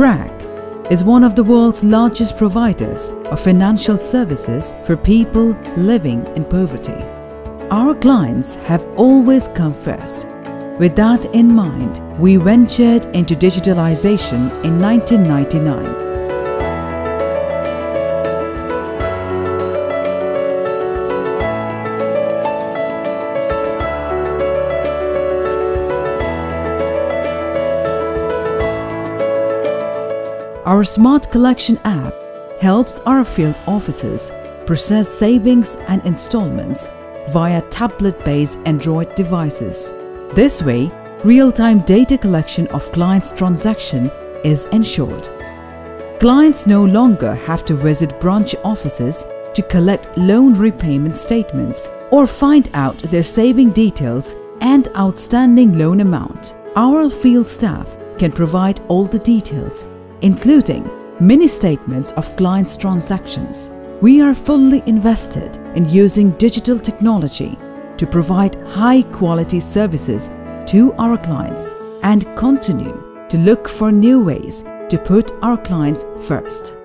BRAC is one of the world's largest providers of financial services for people living in poverty. Our clients have always come first. With that in mind, we ventured into digitalization in 1999. Our Smart Collection app helps our field offices process savings and installments via tablet-based Android devices. This way, real-time data collection of clients' transaction is ensured. Clients no longer have to visit branch offices to collect loan repayment statements or find out their saving details and outstanding loan amount. Our field staff can provide all the details including mini statements of clients' transactions. We are fully invested in using digital technology to provide high quality services to our clients and continue to look for new ways to put our clients first.